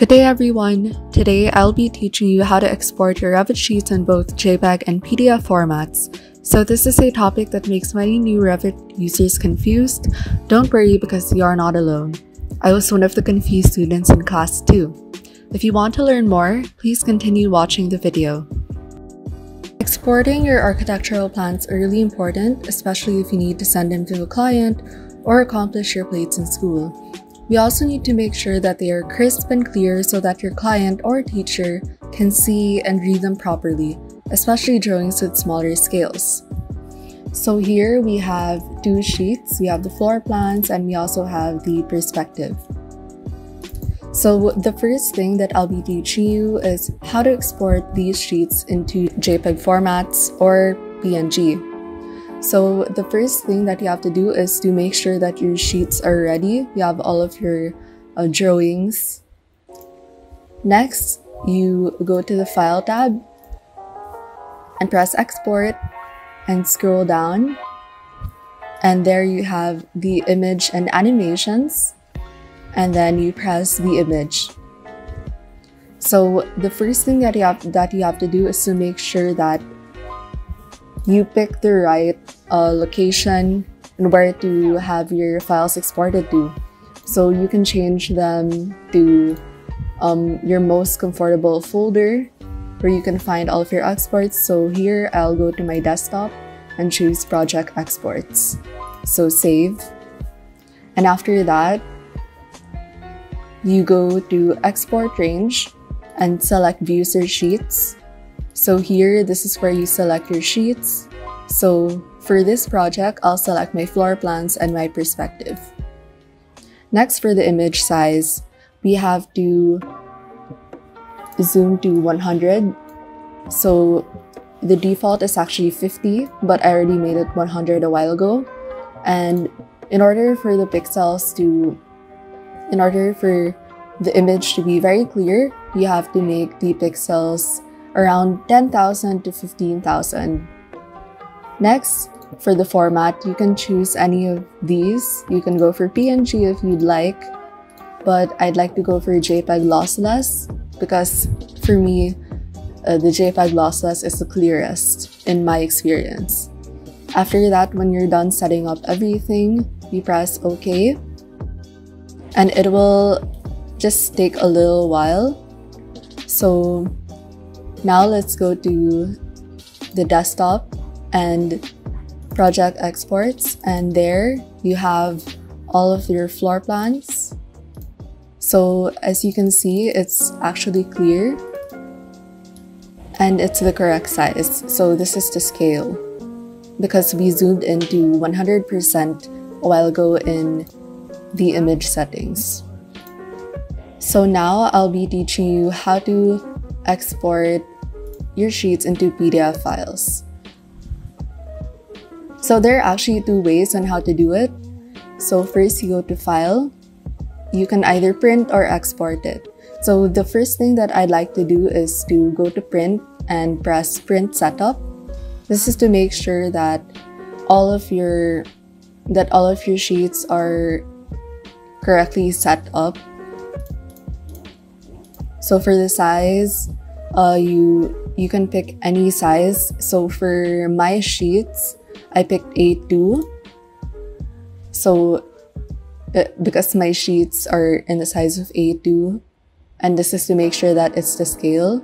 Good day everyone! Today I'll be teaching you how to export your Revit sheets in both JPEG and PDF formats. So this is a topic that makes many new Revit users confused. Don't worry because you are not alone. I was one of the confused students in class too. If you want to learn more, please continue watching the video. Exporting your architectural plans are really important, especially if you need to send them to a client or accomplish your plates in school. We also need to make sure that they are crisp and clear so that your client or teacher can see and read them properly, especially drawings with smaller scales. So here we have two sheets. We have the floor plans and we also have the perspective. So the first thing that I'll be teaching you is how to export these sheets into JPEG formats or PNG. So the first thing that you have to do is to make sure that your sheets are ready. You have all of your uh, drawings. Next, you go to the File tab and press Export and scroll down. And there you have the image and animations. And then you press the image. So the first thing that you have that you have to do is to make sure that you pick the right uh, location and where to have your files exported to. So you can change them to um, your most comfortable folder where you can find all of your exports. So here I'll go to my desktop and choose project exports. So save. And after that, you go to export range and select views or sheets. So here, this is where you select your sheets. So for this project, I'll select my floor plans and my perspective. Next, for the image size, we have to zoom to 100. So the default is actually 50, but I already made it 100 a while ago. And in order for the pixels to, in order for the image to be very clear, you have to make the pixels around 10,000 to 15,000. Next, for the format, you can choose any of these. You can go for PNG if you'd like, but I'd like to go for JPEG lossless because for me, uh, the JPEG lossless is the clearest in my experience. After that, when you're done setting up everything, you press OK and it will just take a little while. So now let's go to the desktop and project exports and there you have all of your floor plans. So as you can see, it's actually clear and it's the correct size. So this is the scale because we zoomed into 100% a while ago in the image settings. So now I'll be teaching you how to export your sheets into PDF files. So there are actually two ways on how to do it. So first you go to File. You can either print or export it. So the first thing that I'd like to do is to go to Print and press Print Setup. This is to make sure that all of your that all of your sheets are correctly set up. So for the size, uh, you you can pick any size. So for my sheets, I picked A2. So uh, because my sheets are in the size of A2, and this is to make sure that it's the scale.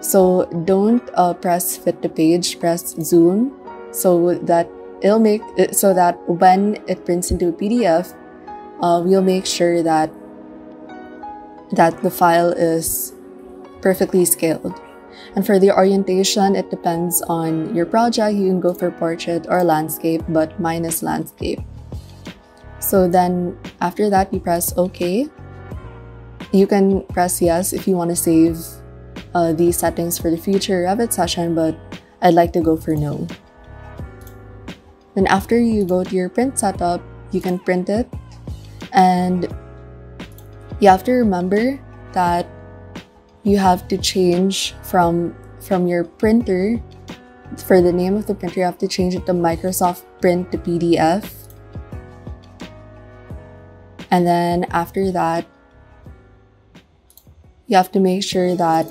So don't uh, press fit to page, press zoom so that it'll make it so that when it prints into a PDF, uh, we'll make sure that that the file is perfectly scaled. And for the orientation, it depends on your project. You can go for portrait or landscape, but mine is landscape. So then after that, you press OK. You can press yes if you want to save uh, these settings for the future Revit session, but I'd like to go for no. Then after you go to your print setup, you can print it. And you have to remember that you have to change from from your printer for the name of the printer you have to change it to Microsoft Print to PDF and then after that you have to make sure that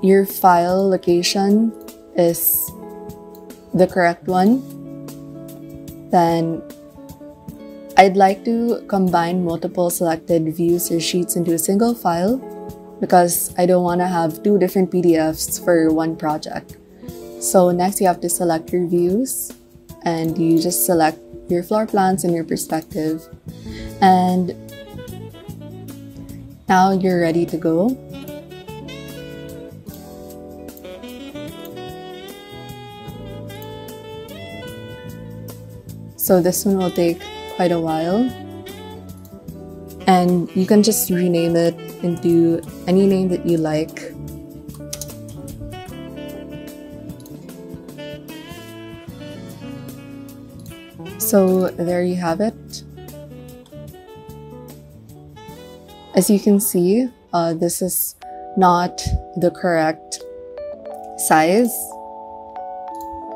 your file location is the correct one. Then I'd like to combine multiple selected views or sheets into a single file because I don't want to have two different PDFs for one project. So next you have to select your views and you just select your floor plans and your perspective. And now you're ready to go. So this one will take quite a while. And you can just rename it into any name that you like. So there you have it. As you can see, uh, this is not the correct size.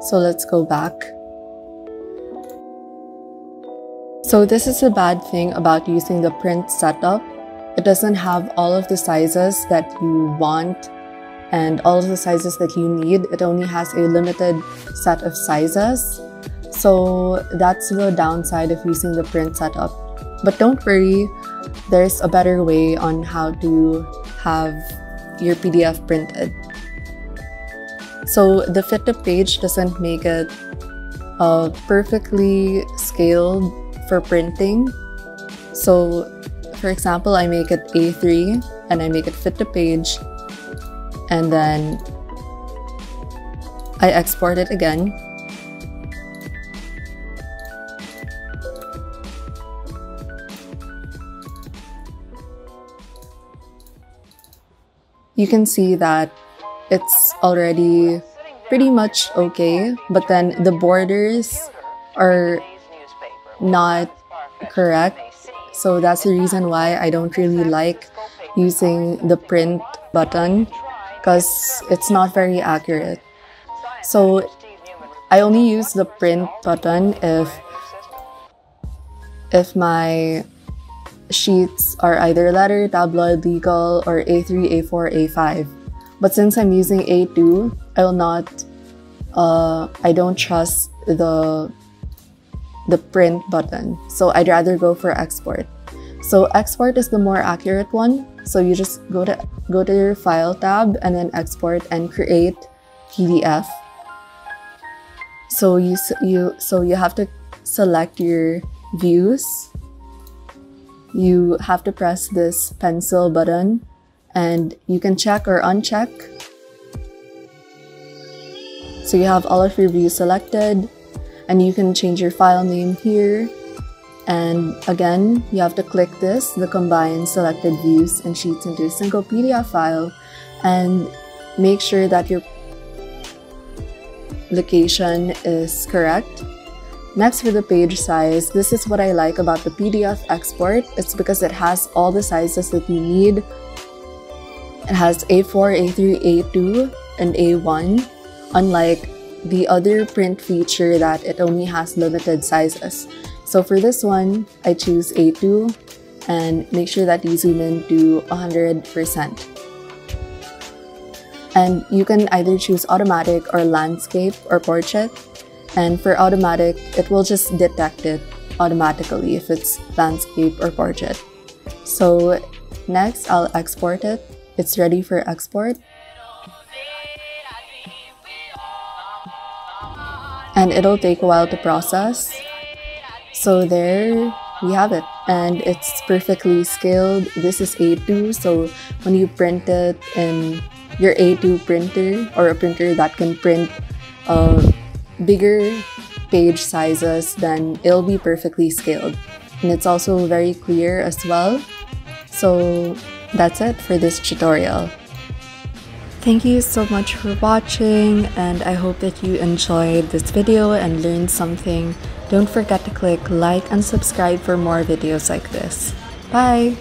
So let's go back. So this is a bad thing about using the print setup. It doesn't have all of the sizes that you want and all of the sizes that you need. It only has a limited set of sizes. So that's the downside of using the print setup. But don't worry, there's a better way on how to have your PDF printed. So the fit to page doesn't make it uh, perfectly scaled for printing. So for example, I make it A3 and I make it fit the page and then I export it again. You can see that it's already pretty much okay, but then the borders are not correct. So that's the reason why I don't really like using the print button because it's not very accurate. So I only use the print button if if my sheets are either letter, tabloid, legal, or A3, A4, A5. But since I'm using A2, I will not, uh, I don't trust the the print button. So I'd rather go for export. So export is the more accurate one. So you just go to go to your file tab and then export and create PDF. So you you so you have to select your views. You have to press this pencil button and you can check or uncheck. So you have all of your views selected and you can change your file name here. And again, you have to click this, the combine selected views and sheets into a single PDF file and make sure that your location is correct. Next for the page size, this is what I like about the PDF export. It's because it has all the sizes that you need. It has A4, A3, A2, and A1, unlike the other print feature that it only has limited sizes. So for this one, I choose A2 and make sure that you zoom in to 100%. And you can either choose automatic or landscape or portrait. And for automatic, it will just detect it automatically if it's landscape or portrait. So next, I'll export it. It's ready for export. And it'll take a while to process. So there we have it and it's perfectly scaled. This is A2 so when you print it in your A2 printer or a printer that can print uh, bigger page sizes then it'll be perfectly scaled. And it's also very clear as well. So that's it for this tutorial. Thank you so much for watching and I hope that you enjoyed this video and learned something. Don't forget to click like and subscribe for more videos like this. Bye!